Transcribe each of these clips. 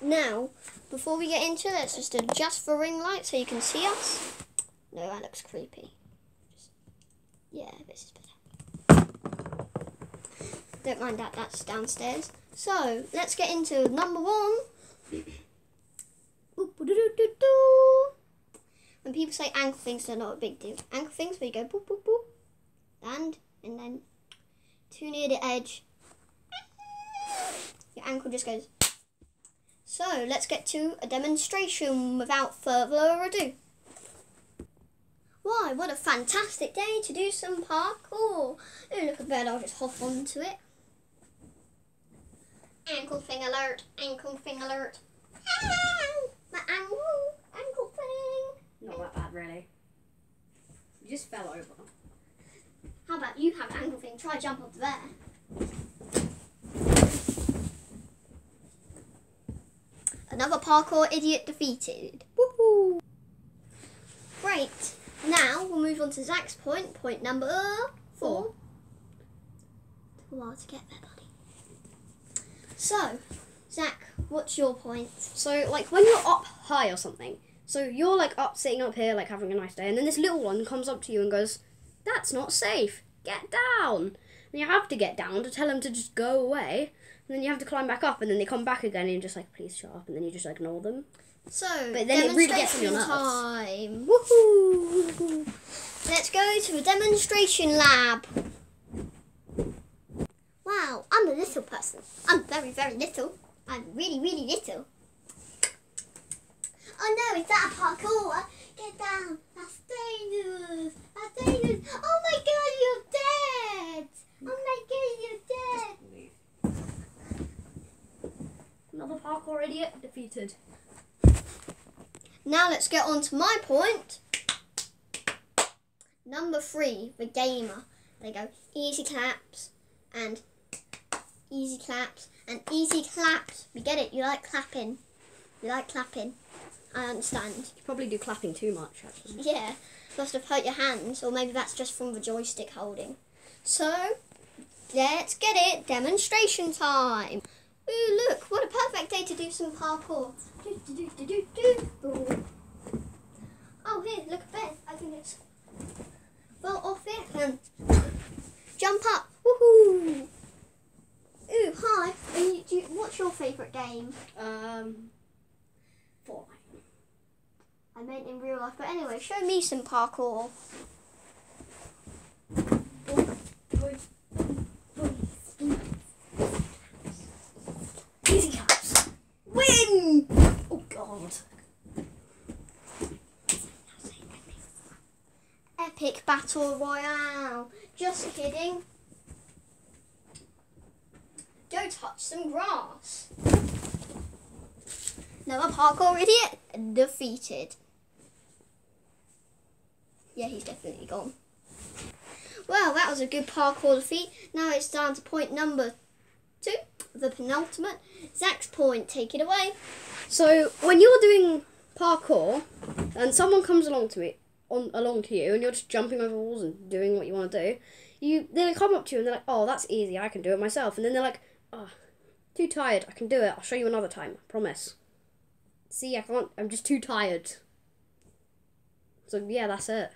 Now, before we get into it, let's just adjust the ring light so you can see us. No, that looks creepy. Just- yeah, this is better. Don't mind that, that's downstairs. So, let's get into number one. When people say ankle things, they're not a big deal. Ankle things, where you go boop, boop, boop, land, and then too near the edge, your ankle just goes. So let's get to a demonstration without further ado. Why, what a fantastic day to do some parkour. Oh, look at that, I'll just hop onto it. Ankle thing alert, ankle thing alert. My ankle, ankle thing. Not that bad, really. You just fell over. How about you have ankle thing, try jump up there. Another parkour idiot defeated. Woohoo! Great. Now we'll move on to Zach's point. Point number four. A while to get there, buddy. So, Zach, what's your point? So, like, when you're up high or something, so you're like up, sitting up here, like having a nice day, and then this little one comes up to you and goes, That's not safe. Get down. And you have to get down to tell them to just go away. And then you have to climb back up, and then they come back again, and you're just like, Please shut up. And then you just ignore them. So, But then it really gets on your nerves. time. Woohoo! Let's go to the demonstration lab. Wow, I'm a little person. I'm very, very little. I'm really, really little. Oh no, is that a parkour? Get down. That's dangerous. That's dangerous. Oh my god, you're dead. Oh my god, you're dead. Another parkour idiot defeated. Now let's get on to my point. Number three, the gamer. They go easy claps and easy claps and easy claps. We get it. You like clapping. You like clapping. I understand. You probably do clapping too much, actually. Yeah, must have hurt your hands, or maybe that's just from the joystick holding. So, let's get it. Demonstration time. Ooh, look, what a perfect day to do some parkour. Do, do, do. Oh, here, look at Ben. I think it's... Well, off it and jump up. Woohoo! Ooh, hi. You, you, what's your favourite game? Um, Fortnite. I meant in real life, but anyway, show me some parkour. Easy claps. Win! Oh, God. Epic Battle Royale. Just kidding. Go touch some grass. Another parkour idiot defeated. Yeah, he's definitely gone. Well, that was a good parkour defeat. Now it's down to point number two, the penultimate. Zach's point, take it away. So when you're doing parkour and someone comes along to me on along to you and you're just jumping over walls and doing what you want to do, you they come up to you and they're like, "Oh, that's easy. I can do it myself." And then they're like, "Oh, too tired. I can do it. I'll show you another time. I promise." See, I can't. I'm just too tired. So yeah, that's it.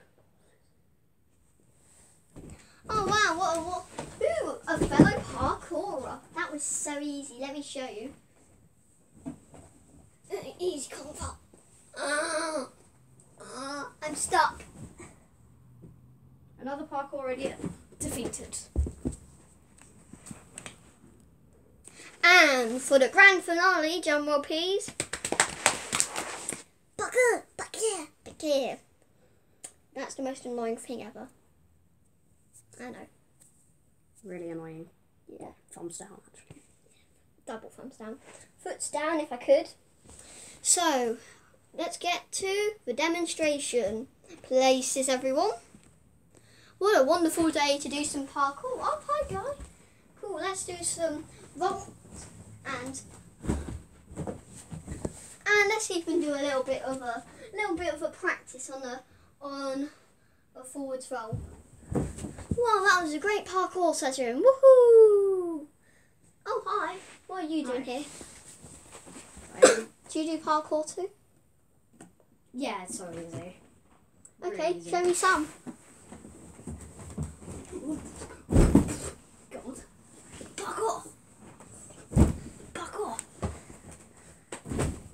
Oh wow, what a what ooh, a fellow. Was so easy. Let me show you. Easy come up. Ah, ah, I'm stuck. Another parkour idiot defeated. And for the grand finale, drum roll please. Bucker, bucker, bucker. That's the most annoying thing ever. I know. Really annoying. Yeah. Thumbs down, actually. double thumbs down. Foots down if I could. So, let's get to the demonstration. Places, everyone. What a wonderful day to do some parkour. Oh, hi, guy. Cool, let's do some vaults and and let's can do a little bit of a little bit of a practice on a on a forwards roll. Wow, that was a great parkour session. Woohoo! Are you doing here? I'm you do parkour too? Yeah, it's so easy. Really Okay, easy. show me some. God. Parkour! Parkour!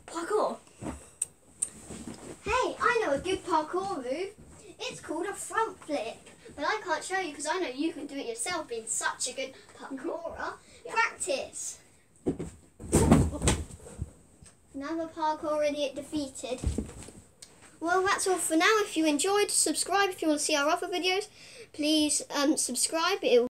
Parkour! Hey, I know a good parkour move. It's called a front flip. But I can't show you because I know you can do it yourself being such a good mm-hmm. parkourer. Yeah. Practice. Another park already defeated. Well, that's all for now. If you enjoyed, subscribe if you want to see our other videos. Please um, subscribe. It